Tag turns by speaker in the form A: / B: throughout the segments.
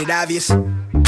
A: made it obvious.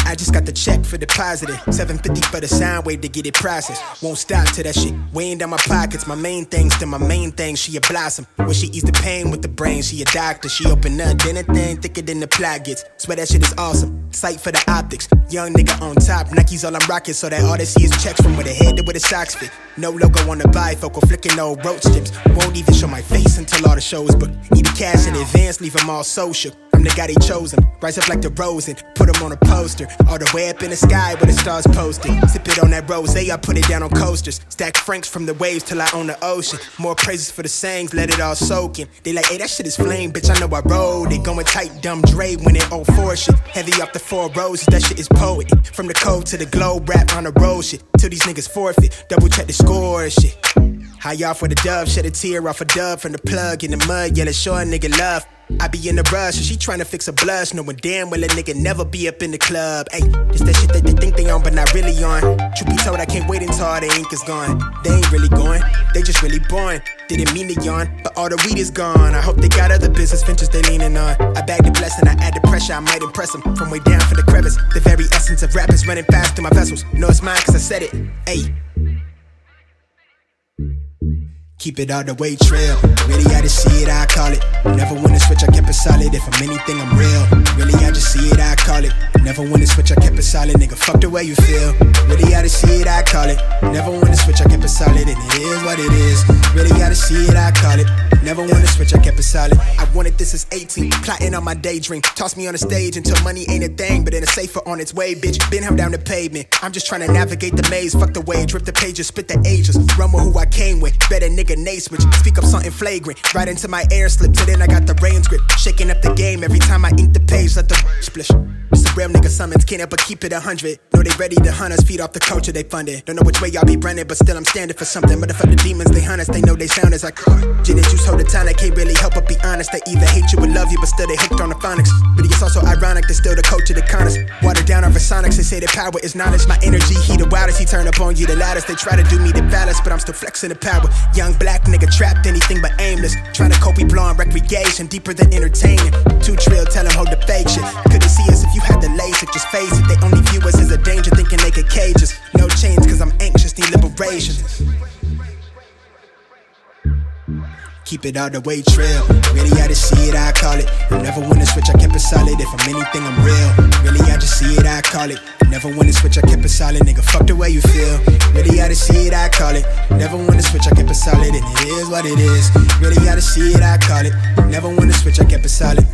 A: I just got the check for depositing. 750 for the sound wave to get it processed. Won't stop to that shit. Weighing down my pockets. My main thing's to my main thing. She a blossom. When she eats the pain with the brain, she a doctor. She open up, then a thing thicker than the plot gets. Swear that shit is awesome. Sight for the optics. Young nigga on top. Nike's all I'm rocking, so that all they see is checks from where the head to where the socks fit. No logo on the bifocal, flicking old roach tips. Won't even show my face until all the shows but Need the cash in advance, leave them all social. I'm the guy they chosen. Rise up like the rose and put them on a poster. All the way up in the sky where the stars posted. Sip it on that rose, I put it down on coasters. Stack franks from the waves till I own the ocean. More praises for the sayings, let it all soak in. They like, hey, that shit is flame, bitch. I know I rode it. Going tight, dumb Dre when it 04 shit. Heavy off the four roses, that shit is poet. From the cold to the globe, rap on the road shit. Till these niggas forfeit. Double check the score shit. High off for the dove, shed a tear off a dub from the plug in the mud, yeah, let's show a nigga love. I be in the rush, and she tryna fix a blush, knowing damn well a nigga never be up in the club. Ayy, it's that shit that they think they on, but not really on. Truth be told, I can't wait until all the ink is gone. They ain't really going, they just really born. Didn't mean to yawn, but all the weed is gone. I hope they got other business ventures they leaning on. I bag the blessing, I add the pressure, I might impress them. From way down for the crevice, the very essence of rap is running fast through my vessels. No, it's mine cause I said it. Ayy. Keep it all the way trail. Really, I see it, I call it. Never wanna switch, solid. If I'm anything, I'm real. Really, I just see it, I call it. Never wanna switch, I kept it solid. Nigga, fuck the way you feel. Really, I just see it, I call it. Never wanna switch, I kept it solid. And it is what it is. Really, I just see it, I call it. Never wanna switch, I kept it solid. I wanted this as 18, plotting on my daydream. Toss me on the stage until money ain't a thing, but in a safer on its way, bitch. Been held down the pavement. I'm just trying to navigate the maze. Fuck the way, drip the pages, spit the ages. Run with who I came with. Better nigga, Nate switch. Speak up something flagrant. Right into my air slip. Till then I got the rain grip. Shaking up the game every time I ink the page. Let the splish. Real nigga summons, can't but keep it a hundred. Know they ready to hunt us, feed off the culture they funded. Don't know which way y'all be running, but still I'm standing for something. But if the demons they hunt us, they know they sound as I Gin and juice hold the time, they can't really help but be honest. They either hate you or love you, but still they hooked on the phonics. But it's also ironic, they still the culture that con us. Watered down over sonics, they say that power is knowledge. My energy, he the wildest, he turn up on you the loudest. They try to do me the ballast, but I'm still flexing the power. Young black nigga trapped, anything but aimless. Trying to cope, we blowing recreation, deeper than entertaining. Too trill, tell him hold the fake shit. Couldn't liberation. Keep it all the way trail. Really, I just see it, I call it. Never wanna switch, I kept it solid. If I'm anything, I'm real. Really, I just see it, I call it. Never wanna switch, I kept it solid. Nigga, fuck the way you feel. Really, I just see it, I call it. Never wanna switch, I kept it solid. And it is what it is. Really, I just see it, I call it. Never wanna switch, I kept it solid.